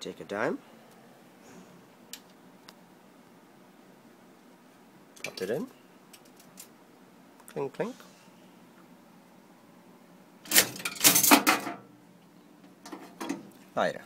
take a dime, pop it in, clink clink. Lighter.